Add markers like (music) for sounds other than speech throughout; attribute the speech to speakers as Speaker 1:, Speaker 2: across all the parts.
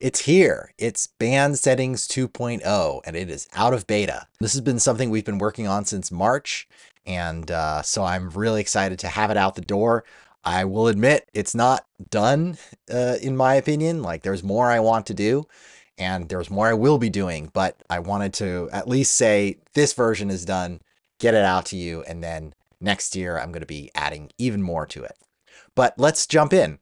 Speaker 1: It's here. It's Band Settings 2.0, and it is out of beta. This has been something we've been working on since March, and uh, so I'm really excited to have it out the door. I will admit it's not done, uh, in my opinion. Like, there's more I want to do, and there's more I will be doing, but I wanted to at least say this version is done, get it out to you, and then next year I'm going to be adding even more to it. But let's jump in.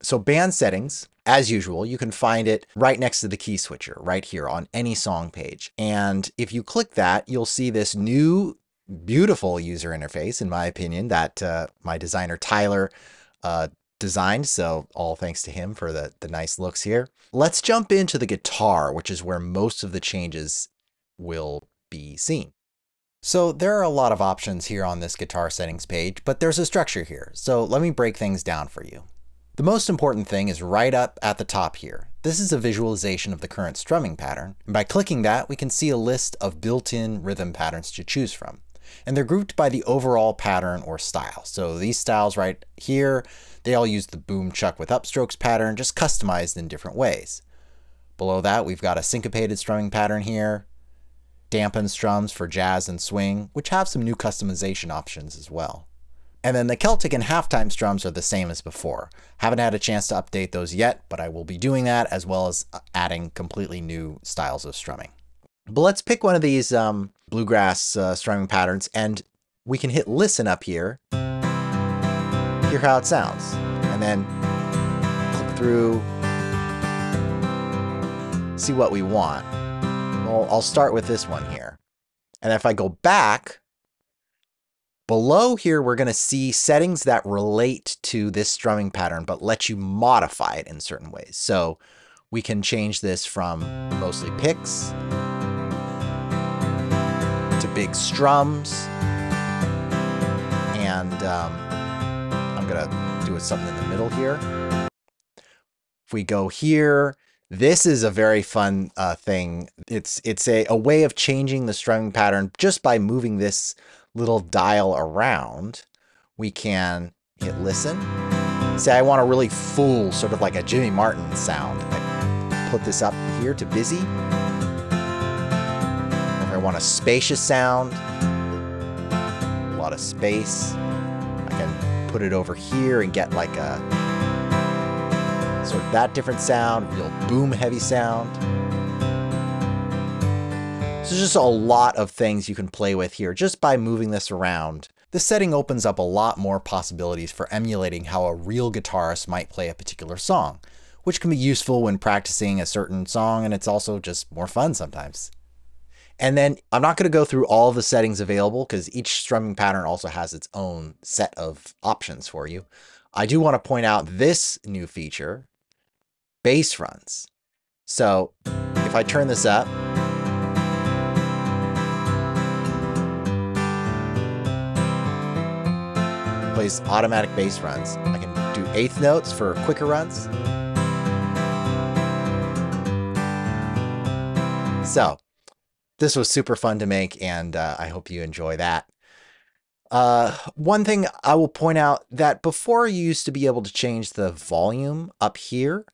Speaker 1: So band settings, as usual, you can find it right next to the key switcher right here on any song page. And if you click that, you'll see this new beautiful user interface, in my opinion, that uh, my designer Tyler uh, designed. So all thanks to him for the, the nice looks here. Let's jump into the guitar, which is where most of the changes will be seen. So there are a lot of options here on this guitar settings page, but there's a structure here. So let me break things down for you. The most important thing is right up at the top here. This is a visualization of the current strumming pattern, and by clicking that, we can see a list of built-in rhythm patterns to choose from. And they're grouped by the overall pattern or style. So these styles right here, they all use the boom chuck with upstrokes pattern, just customized in different ways. Below that, we've got a syncopated strumming pattern here, dampened strums for jazz and swing, which have some new customization options as well. And then the Celtic and halftime strums are the same as before. Haven't had a chance to update those yet, but I will be doing that as well as uh, adding completely new styles of strumming. But let's pick one of these um, bluegrass uh, strumming patterns and we can hit listen up here, hear how it sounds, and then click through, see what we want. Well, I'll start with this one here. And if I go back, below here, we're going to see settings that relate to this strumming pattern, but let you modify it in certain ways. So we can change this from mostly picks to big strums. And um, I'm going to do something in the middle here. If we go here, this is a very fun uh, thing. It's it's a, a way of changing the strumming pattern just by moving this little dial around. We can hit listen. Say I want a really full, sort of like a Jimmy Martin sound. I put this up here to busy. If I want a spacious sound, a lot of space, I can put it over here and get like a sort of that different sound, real boom heavy sound. So there's just a lot of things you can play with here just by moving this around. This setting opens up a lot more possibilities for emulating how a real guitarist might play a particular song, which can be useful when practicing a certain song and it's also just more fun sometimes. And then I'm not going to go through all the settings available because each strumming pattern also has its own set of options for you. I do want to point out this new feature, bass runs. So if I turn this up, plays automatic bass runs. I can do eighth notes for quicker runs. So this was super fun to make and uh, I hope you enjoy that. Uh, one thing I will point out that before you used to be able to change the volume up here,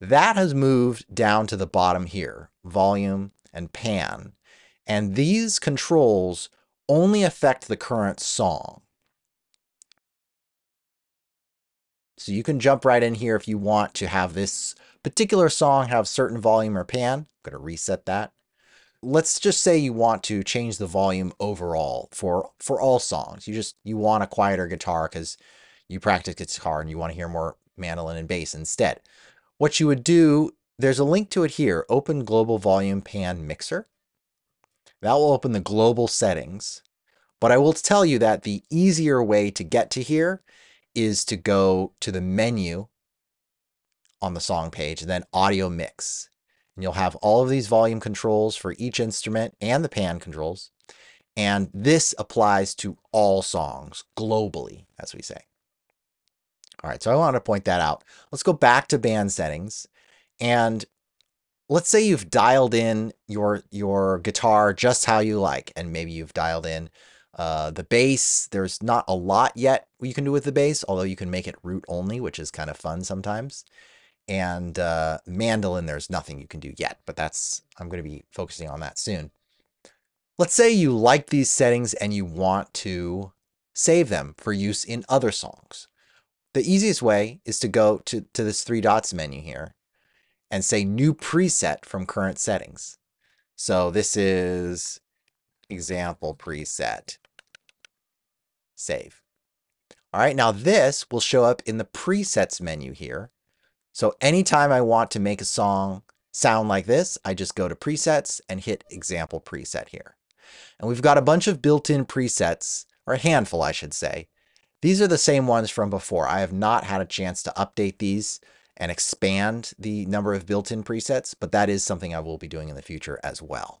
Speaker 1: that has moved down to the bottom here, volume and pan. And these controls only affect the current song. So you can jump right in here if you want to have this particular song have certain volume or pan. I'm going to reset that. Let's just say you want to change the volume overall for, for all songs. You just, you want a quieter guitar because you practice guitar and you want to hear more mandolin and bass instead. What you would do, there's a link to it here, open global volume pan mixer. That will open the global settings. But I will tell you that the easier way to get to here is to go to the menu on the song page and then audio mix. And you'll have all of these volume controls for each instrument and the pan controls. And this applies to all songs globally, as we say. All right, so I want to point that out. Let's go back to band settings. And let's say you've dialed in your, your guitar just how you like. And maybe you've dialed in uh, the bass. There's not a lot yet you can do with the bass, although you can make it root only, which is kind of fun sometimes. And uh, mandolin, there's nothing you can do yet, but that's I'm going to be focusing on that soon. Let's say you like these settings and you want to save them for use in other songs. The easiest way is to go to, to this three dots menu here and say new preset from current settings. So this is example preset. Save. All right, now this will show up in the presets menu here. So anytime I want to make a song sound like this, I just go to presets and hit example preset here. And we've got a bunch of built-in presets, or a handful, I should say. These are the same ones from before. I have not had a chance to update these and expand the number of built-in presets, but that is something I will be doing in the future as well.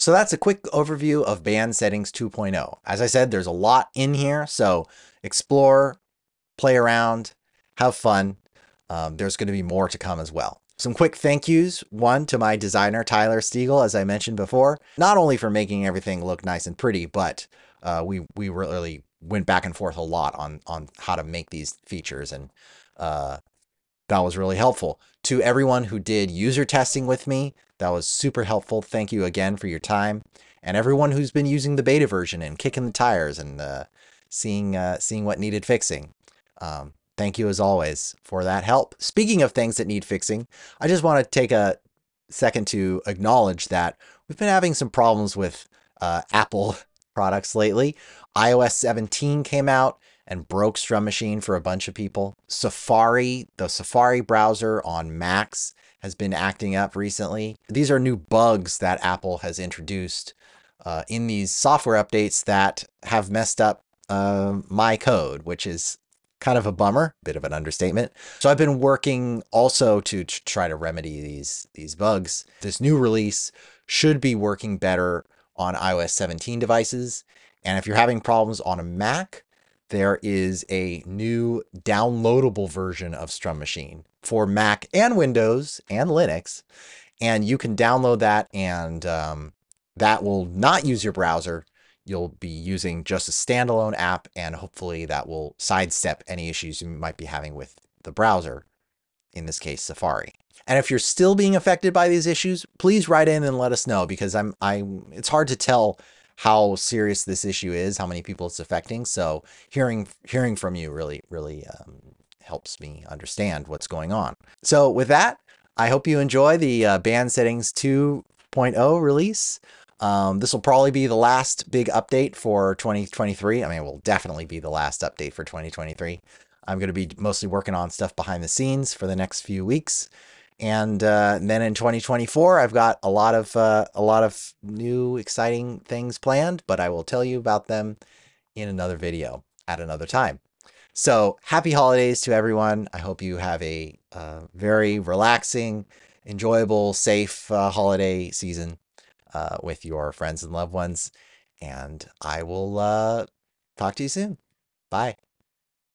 Speaker 1: So that's a quick overview of band settings 2.0. As I said, there's a lot in here, so explore, play around, have fun. Um, there's going to be more to come as well. Some quick thank yous. One to my designer, Tyler Stiegel, as I mentioned before, not only for making everything look nice and pretty, but uh, we, we really went back and forth a lot on, on how to make these features. And uh, that was really helpful. To everyone who did user testing with me, that was super helpful. Thank you again for your time. And everyone who's been using the beta version and kicking the tires and uh, seeing uh, seeing what needed fixing. Um, thank you as always for that help. Speaking of things that need fixing, I just want to take a second to acknowledge that we've been having some problems with uh, Apple (laughs) products lately. iOS 17 came out and broke Strum Machine for a bunch of people. Safari, the Safari browser on Macs has been acting up recently. These are new bugs that Apple has introduced uh, in these software updates that have messed up uh, my code, which is kind of a bummer, bit of an understatement. So I've been working also to, to try to remedy these these bugs. This new release should be working better on iOS 17 devices. And if you're having problems on a Mac, there is a new downloadable version of Strum Machine for Mac and Windows and Linux. And you can download that and um, that will not use your browser. You'll be using just a standalone app and hopefully that will sidestep any issues you might be having with the browser, in this case, Safari. And if you're still being affected by these issues, please write in and let us know because I'm I it's hard to tell how serious this issue is, how many people it's affecting. So hearing hearing from you really really um, helps me understand what's going on. So with that, I hope you enjoy the uh, band settings 2.0 release. Um, this will probably be the last big update for 2023. I mean, it will definitely be the last update for 2023. I'm going to be mostly working on stuff behind the scenes for the next few weeks. And, uh, then in 2024, I've got a lot of uh, a lot of new exciting things planned, but I will tell you about them in another video at another time. So happy holidays to everyone. I hope you have a uh, very relaxing, enjoyable, safe uh, holiday season uh, with your friends and loved ones. And I will uh, talk to you soon. Bye.